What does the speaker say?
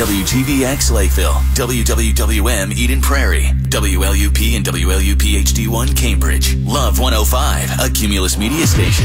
WGBX Lakeville, WWWM Eden Prairie, WLUP and WLUP HD1 Cambridge, Love 105, a Cumulus Media Station.